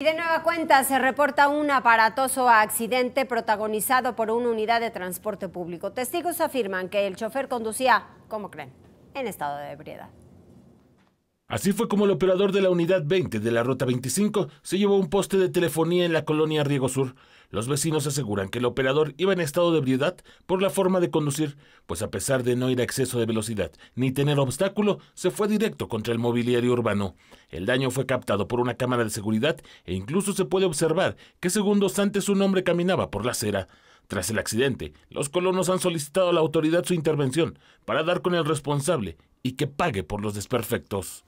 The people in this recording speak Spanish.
Y de nueva cuenta se reporta un aparatoso accidente protagonizado por una unidad de transporte público. Testigos afirman que el chofer conducía, ¿cómo creen?, en estado de ebriedad. Así fue como el operador de la unidad 20 de la ruta 25 se llevó un poste de telefonía en la colonia Riego Sur. Los vecinos aseguran que el operador iba en estado de ebriedad por la forma de conducir, pues a pesar de no ir a exceso de velocidad ni tener obstáculo, se fue directo contra el mobiliario urbano. El daño fue captado por una cámara de seguridad e incluso se puede observar que segundos antes un hombre caminaba por la acera. Tras el accidente, los colonos han solicitado a la autoridad su intervención para dar con el responsable y que pague por los desperfectos.